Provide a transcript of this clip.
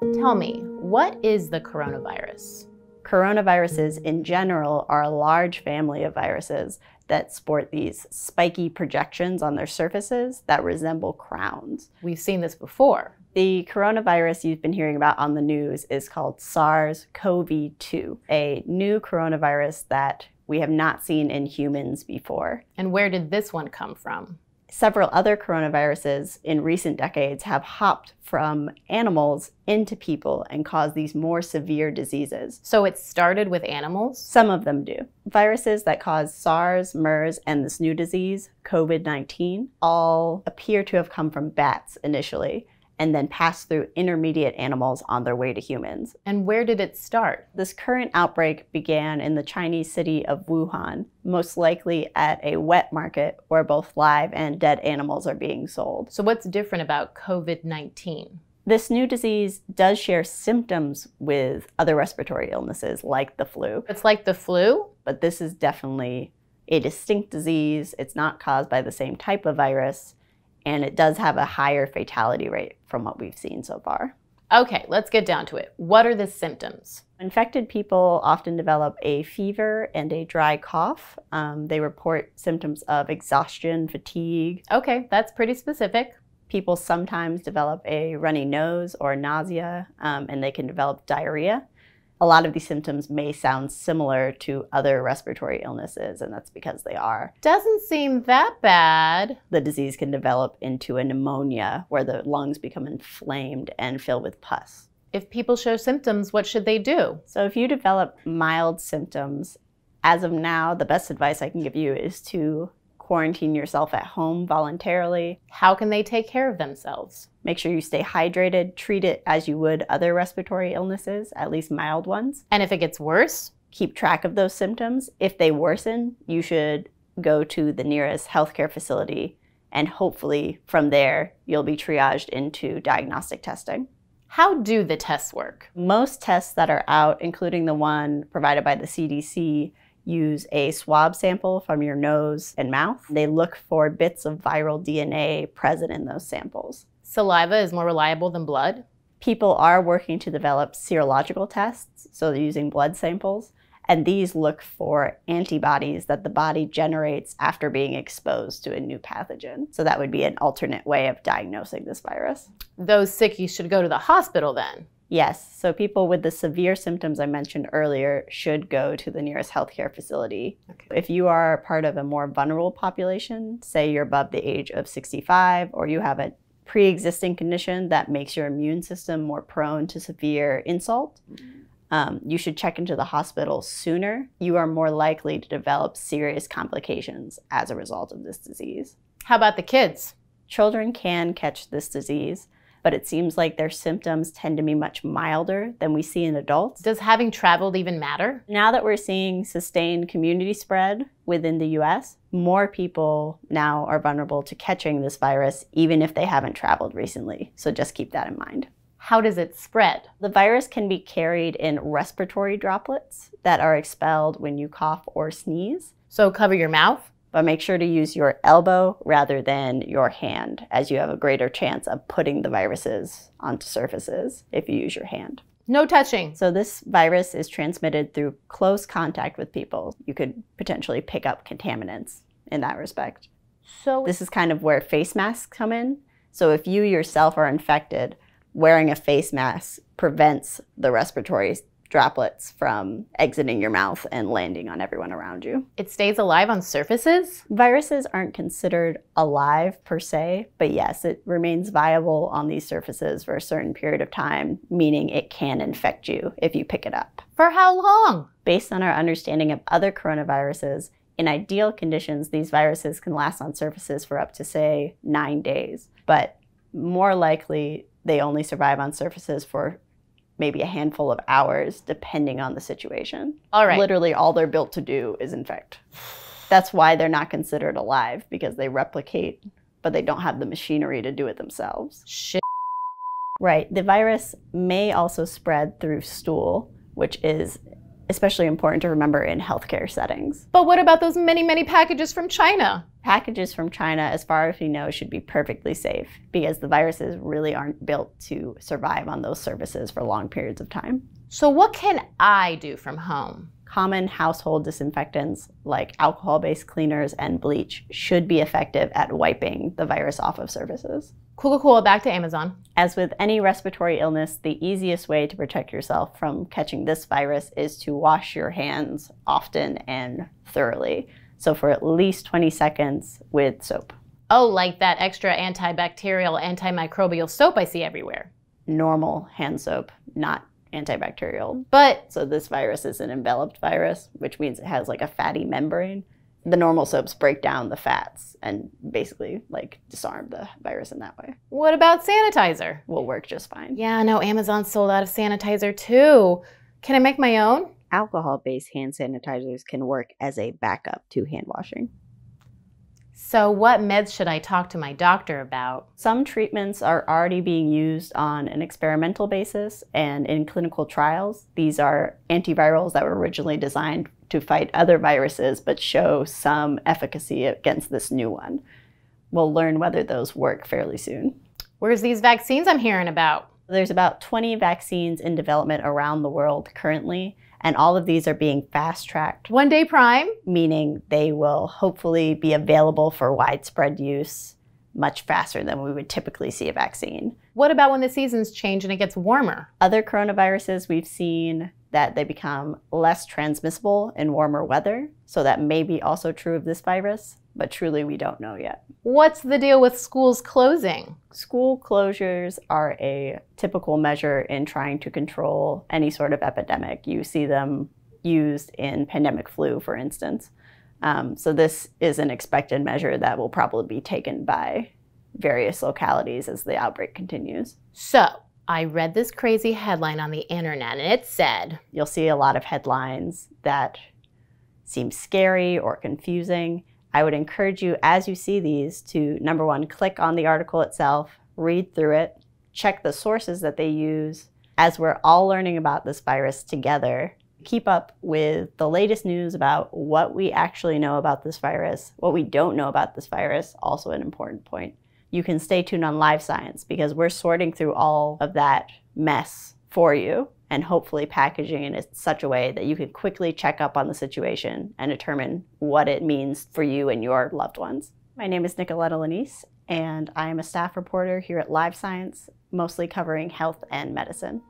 Tell me, what is the coronavirus? Coronaviruses in general are a large family of viruses that sport these spiky projections on their surfaces that resemble crowns. We've seen this before. The coronavirus you've been hearing about on the news is called SARS CoV 2, a new coronavirus that we have not seen in humans before. And where did this one come from? Several other coronaviruses in recent decades have hopped from animals into people and caused these more severe diseases. So it started with animals? Some of them do. Viruses that cause SARS, MERS, and this new disease, COVID 19, all appear to have come from bats initially and then pass through intermediate animals on their way to humans. And where did it start? This current outbreak began in the Chinese city of Wuhan, most likely at a wet market where both live and dead animals are being sold. So, what's different about COVID 19? This new disease does share symptoms with other respiratory illnesses like the flu. It's like the flu? But this is definitely a distinct disease. It's not caused by the same type of virus and it does have a higher fatality rate from what we've seen so far. Okay, let's get down to it. What are the symptoms? Infected people often develop a fever and a dry cough. Um, they report symptoms of exhaustion, fatigue. Okay, that's pretty specific. People sometimes develop a runny nose or nausea, um, and they can develop diarrhea a lot of these symptoms may sound similar to other respiratory illnesses, and that's because they are. Doesn't seem that bad. The disease can develop into a pneumonia where the lungs become inflamed and fill with pus. If people show symptoms, what should they do? So, if you develop mild symptoms, as of now, the best advice I can give you is to quarantine yourself at home voluntarily. How can they take care of themselves? Make sure you stay hydrated, treat it as you would other respiratory illnesses, at least mild ones. And if it gets worse? Keep track of those symptoms. If they worsen, you should go to the nearest healthcare facility and hopefully from there you'll be triaged into diagnostic testing. How do the tests work? Most tests that are out, including the one provided by the CDC, use a swab sample from your nose and mouth. They look for bits of viral DNA present in those samples. Saliva is more reliable than blood? People are working to develop serological tests, so they're using blood samples, and these look for antibodies that the body generates after being exposed to a new pathogen. So that would be an alternate way of diagnosing this virus. Those sickies should go to the hospital then. Yes, so people with the severe symptoms I mentioned earlier should go to the nearest healthcare facility. Okay. If you are part of a more vulnerable population, say you're above the age of 65 or you have a pre existing condition that makes your immune system more prone to severe insult, um, you should check into the hospital sooner. You are more likely to develop serious complications as a result of this disease. How about the kids? Children can catch this disease but it seems like their symptoms tend to be much milder than we see in adults. Does having traveled even matter? Now that we're seeing sustained community spread within the US, more people now are vulnerable to catching this virus, even if they haven't traveled recently. So just keep that in mind. How does it spread? The virus can be carried in respiratory droplets that are expelled when you cough or sneeze. So cover your mouth? But make sure to use your elbow rather than your hand, as you have a greater chance of putting the viruses onto surfaces if you use your hand. No touching. So, this virus is transmitted through close contact with people. You could potentially pick up contaminants in that respect. So, this is kind of where face masks come in. So, if you yourself are infected, wearing a face mask prevents the respiratory droplets from exiting your mouth and landing on everyone around you. It stays alive on surfaces? Viruses aren't considered alive per se, but yes, it remains viable on these surfaces for a certain period of time, meaning it can infect you if you pick it up. For how long? Based on our understanding of other coronaviruses, in ideal conditions, these viruses can last on surfaces for up to, say, nine days. But more likely, they only survive on surfaces for maybe a handful of hours, depending on the situation. All right. Literally, all they're built to do is infect. That's why they're not considered alive because they replicate, but they don't have the machinery to do it themselves. Shit. Right. The virus may also spread through stool, which is especially important to remember in healthcare settings. But what about those many, many packages from China? Packages from China, as far as we know, should be perfectly safe because the viruses really aren't built to survive on those surfaces for long periods of time. So, what can I do from home? Common household disinfectants like alcohol based cleaners and bleach should be effective at wiping the virus off of surfaces. Cool, cool, cool. Back to Amazon. As with any respiratory illness, the easiest way to protect yourself from catching this virus is to wash your hands often and thoroughly. So, for at least 20 seconds with soap. Oh, like that extra antibacterial, antimicrobial soap I see everywhere. Normal hand soap, not antibacterial. But So, this virus is an enveloped virus, which means it has like a fatty membrane. The normal soaps break down the fats and basically like disarm the virus in that way. what about sanitizer? Will work just fine. Yeah, no, Amazon sold out of sanitizer too. Can I make my own? Alcohol based hand sanitizers can work as a backup to hand washing. So, what meds should I talk to my doctor about? Some treatments are already being used on an experimental basis and in clinical trials. These are antivirals that were originally designed to fight other viruses but show some efficacy against this new one. We'll learn whether those work fairly soon. Where's these vaccines I'm hearing about? There's about 20 vaccines in development around the world currently, and all of these are being fast tracked, One day prime? meaning they will hopefully be available for widespread use much faster than we would typically see a vaccine. What about when the seasons change and it gets warmer? Other coronaviruses, we've seen that they become less transmissible in warmer weather. So that may be also true of this virus, but truly we don't know yet. What's the deal with schools closing? School closures are a typical measure in trying to control any sort of epidemic. You see them used in pandemic flu, for instance. Um, so this is an expected measure that will probably be taken by various localities as the outbreak continues. So, I read this crazy headline on the internet and it said, You'll see a lot of headlines that seem scary or confusing. I would encourage you, as you see these, to number one, click on the article itself, read through it, check the sources that they use. As we're all learning about this virus together, keep up with the latest news about what we actually know about this virus, what we don't know about this virus, also an important point. You can stay tuned on Live Science because we're sorting through all of that mess for you and hopefully packaging it in such a way that you can quickly check up on the situation and determine what it means for you and your loved ones. My name is Nicoletta Lanese, and I am a staff reporter here at Live Science, mostly covering health and medicine.